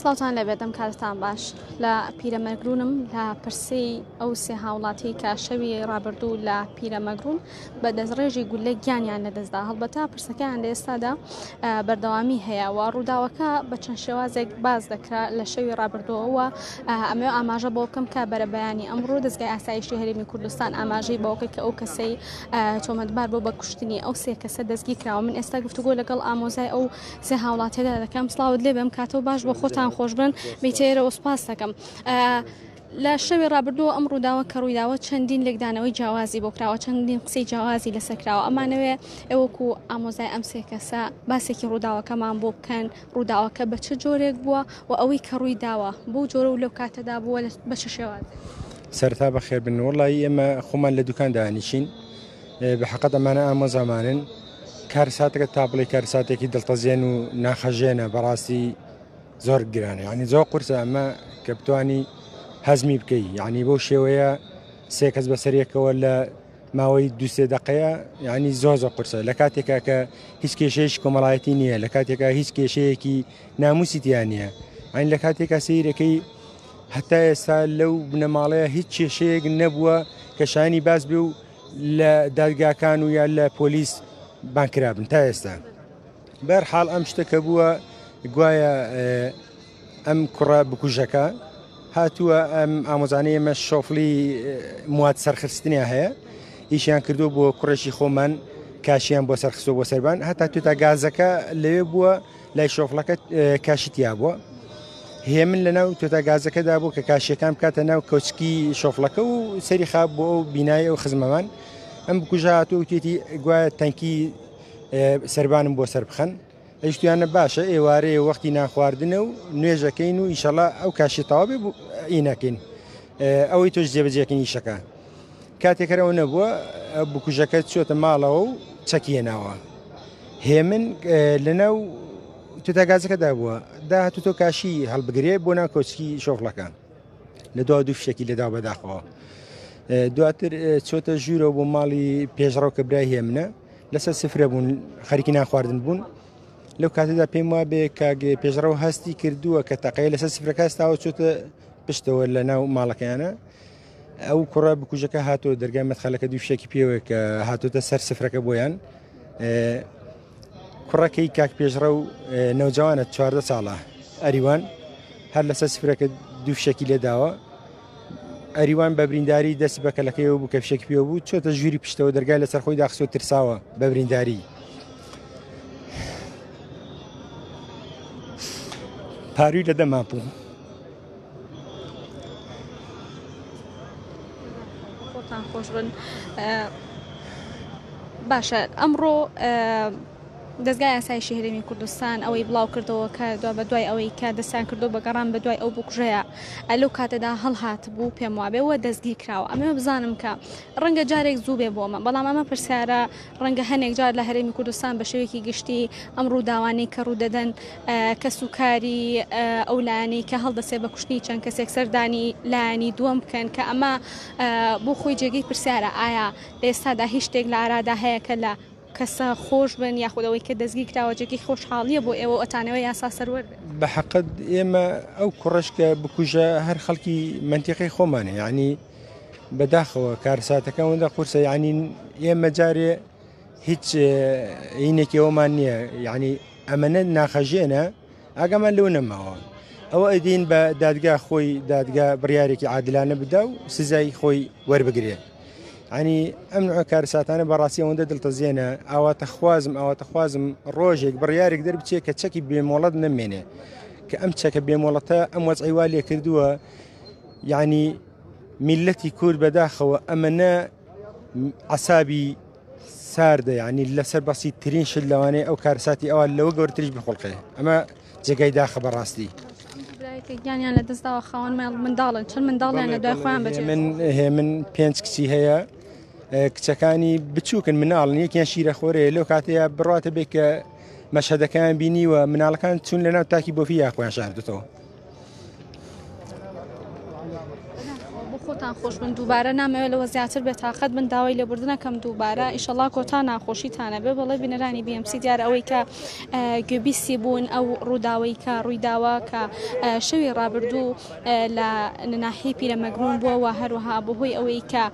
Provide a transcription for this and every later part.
سڵاوان لەبێتم کارستان باش لە پیرەمەگرونم لە پرسی ئەو سێ هاوڵاتی کە شەوی ڕابردوو لە پیرەمەگرون بە دەستڕێژی گولە گیانیان لەدەستدا هەڵبەتا پرسەکەیان لە ئێستادا بەردەوامی هەیە و ڕووداوەکە بە چەند شێوازێک باز دەکرا لە شەوی ڕابردووەوە ئەمێ ئاماژە بۆکەم کە بەرەبیانی ئەمڕۆ دەستگای ئاسایشی هەرمی کوردستان ئاماژەی بۆکە کە ئەو کەسەی تۆمەتبار بۆ بە کوشتنی ئەو سێ کەسە دەستگی کراوە من ئێستا گفتوگۆ لەگەڵ ئامۆزای ئەو سێ هاوڵاتێدا دەکەم سلااوت لێ بم کاتەوە باش بۆ خۆتان خۆش بن بیتێرە ئۆسپاس دەکەم. لە شەوی ڕابردووە ئەم ڕووداوە کە ڕوویداوە چەندین لێکدانەوەی جیاوازی بۆ کراوە چەندین قسەی جیاوازی لەسەر کراوە ئەمانەوێ ئەوەکو ئامۆزای ئەم سێکەسە باسێکی ڕووداوەکەمان بۆ بکەن ڕووداوەکە بە چ جۆرێک بووە و ئەوەی کە ڕووی داوە بەو جۆرە و لەو کاتەدا بووە بە چ شێوازێک؟ سەرەتا بەخێربێن، وەڵڵاهی ئێمە خۆمان لە دوکان دانیشین بە حەقەت ئەمانە ئامۆزامانن کارساتەکە تا بڵێ کارساتێکی دڵتەزیێن و ناخەژێنە بەڕاستی زۆر گرانە ینی زۆر قورسە ئەمە کە بتانی هەزمی بکەی یعنی بۆ شێوەیە سێ کەس بەسەرێکەوە لە ماوەی دو سێ دەقەیە یعنی زۆر زۆر قورسە لە کاتێکا کە هیچ کێشەیەکی کۆمەڵایەتی نییە لە کاتێکا هیچ کێشەیەکی ناموسی تیا نییە ئەین لە کاتێکا سیرەکەی هەتا ئێستا لەو بنەماڵەیە هیچ کێشەیەک نەبووە کە شانی باز بێ و لە دادگاکان و یان لە پۆلیس بانکرابن تا ئێستا بەرحاڵ ئەم شتەکە بووە گوایە ئەم کوڕە بکوژەکە هاتووە ئەم ئامۆزانەی ئێمە شۆفلی مواد سەرخستنیان هەیە ئیشیان کردو بۆ کوڕێکی خۆمان کاشیان بۆ سەرخستۆ بۆ سەربان هەتا توتا گازەکە لەوێ بووە لای شۆفلەکە کاشتیا بووە هێمن لەناو توتا گازەکەدا بوو کە کاشیەکان بکاتە ناو کەوچکی شۆفلەکە و سەری خاب بۆ ئەو بینای ئەو خزمەمان ئەم بکوژات و توێتی گوایە تەنکی سربانم بۆ سەر بخەن ئەیشتویانە باشە ئێوارەیە وەختی نانخواردنە و نوێژەکەین و ئیشەڵا ئەو کاشی تەواوێ ئینەکەین ئەوەی تۆش جێبەجێکن ئیشەکە کاتێکەرەوە نەبووە بکوژەکە چۆتە ماڵەوە و چەکیە ناوە هێمن لەناو تۆتاگازەکەدا بووە داهاتو تۆ کاشی هەڵبگرێ بۆ ناو کۆچکی شۆفڵەکە لە دو دوو شتێکی لەدا بەداخەوە دواتر چۆتە ژوورەوە بۆ ماڵی پێشڕەو کە برای هێمنە لەسەر سفرە بوون خەریکی نان خواردن بوون لەو کاتەدا پێم وا بێ کاگێ پێشڕەوە هەستی کردووە کە تەقەیە لەسەر سفرەکە هەستاوە چۆتە پشتەوە لە ناو ماڵەکەیانە ئەو کوڕە بکوژەکە هاتۆ دەرگای مەتخەلەکە دوو شتێکی پێوە کە هاتوتە سەر سفرەکە بۆیان کوڕەکەی کاک پێشڕە و نەوجوانە چواردە ساڵە ئەریوان هەر لەسەر سفرەکە دوو شەکی لێداوە ئەریوان بە برینداری دەستی بە کەلەکەیەوە بوو کە فشێکی پێوە بوو چۆتە ژووری پشتەوە دەرگای لەسەر خۆی داخسۆ ترساوە بە برینداری پاروی لە دەما بوو خۆشبن باشە ئەمڕۆ دەزگای ئاسایشی هەرێمی کوردستان ئەوەی بڵاو کردەوە کە دوابەدوای ئەوەی کە دەستیان کردووە بە گەڕان بە دوای ئەو بکوژەیە لەو کاتەدا هەڵهاتبوو پێم وابێ و دەستگیر کراوە ئەمەوێ بزانم کە ڕەنگە جارێک زوو بێ بۆمە بەڵام ئەمە پرسیارە ڕەنگە هەنێک جار لە هەرێمی کوردستان بە شێوەیەکی گشتی ئەم ڕووداوانەی کە ڕوودەدەن کەس و کاری ئەو لایەنەی کە هەڵدەسێ بە کوشتنی چەند کەسێک سەردانی لایەنی دووەم بکەن کە ئەمە بۆ خۆی جێگەی پرسیارە ئایا لە ئێستادا هیچ شتێک لە ئارادا هەیە کە لە کەسە خۆش بن یاخود ئەوەی کە دەستگیر کراوە جێگەی خۆشحاڵیە بۆ ئێوە ئەتانەوە یاسا سەروەر بێت؟ بە حەقت ئێمە ئەو کوڕش کە بکوژە هەر خەڵکی منتیقی خۆمانە یعنی بەداخەوە کارساتەکە وەندە قورسە یعنی ئێمە جارێ هیچ عینێکەوەمان نییە یعنی ئەمەە ناخەژێنە ئاگەمان لەو نەماوە ئەوە ئەدین بە دادگا خۆی دادگا بڕارێکی عادلانە بدا و سزای خۆی وەربگرێت عنی ئەم کارساتانە بەڕاستی ئەوەندە دڵتەزیێنە ئاواتە خوازم ئاواتە خوازم ڕۆژێک بڕیارێک دەربچێت کە چەکی بێمۆڵەت نمێنێ کە ئەم چەکە بێمۆڵەتە ئەم وەزعیوا لێ کردووە یعنی میلەتی کورد بەداخەوە ئەمەە عسابی ساردە ینی لەسەر بەسی ترین شت لەوانەیە ئەو کارساتی ئەوە لەوە گەورتریش بخڵقێ ئەمە جێگای داخە بەڕاستی گیانیان لە دەستداوە خاوەن منداڵن چەند منداڵیان لە دوای خۆیان بەجێ من هێمن پێنج کچی هەیە کچەکانی بچووکن مناڵن یەکیان شیرە خۆرەیە لەو کاتەیە بڕاتە بێت کە مەشهدەکەیان بینیوە مناڵەکان چون لە ناو تاکی بۆفی یاخۆیان شاردێتەوە بۆ خۆتان خۆش بن دووبارە نامەوێت لەوە زیاتر بێت تااقەت من داوای لێبوردنەکەم دووبارە ئیشەڵا کۆتا ناخۆشیتانە بێ بەڵێ بینەرانی BMC دیار ئەوەی کە گوێبیسی بوون ئەو ڕووداوەی کە ڕوویداوە کە شەوی ڕابردوو لە نناحی پیرەمەگرون بووەوە هەروەها بەهۆی ئەوەی کە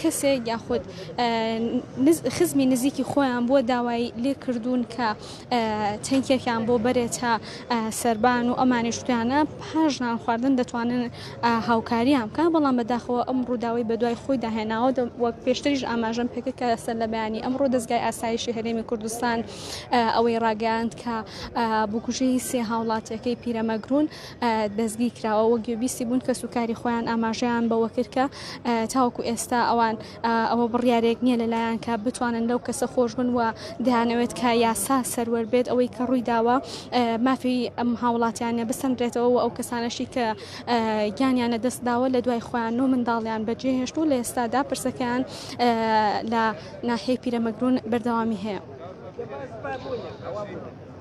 کەسێک یاخود خزمی نزیکی خۆیان بووە داوای لێکردوون کە تەنکێکیان بۆ بەرێتە سەربان و ئەمانیش شتیانە پاش نانخواردن دەتوانن هاوکاریان بکە بەڵام بەداخەوە ئەم ڕووداوی بەدوای خۆی داهێناوە وەک پێشتریش ئاماژەم پێکە کە سەر لە بەیانی ئەمڕۆ دەستگای ئاسایشی هەرێمی کوردستان ئەوەی ڕاگەاند کە بکوژەی سێ هاوڵاتیەکەی پیرەمەگرون دەستگی کراوە وەگوێبیستی بوون کە سوکاری خۆیان ئاماژەیان بەوە کرد کە تاوەکو ئێستا ئەوان ئەوە بڕیارێک نییە لەلایان کە بتوانن لەو کەسە خۆش بن و دەیانەوێت کە یاسا سەروەر بێت ئەوەی کە ڕووی داوە مافی ئەم هاوڵاتیانە بسەندرێتەوە و ئەو کەسانەشی کە گیانیانە دەست داوە لە دوای خۆیان و منداڵیان بەجێهێشت و لە ئێستادا پرسەکەیان لە ناحیەی پیرەمەگرون بەردەوامی هەیە.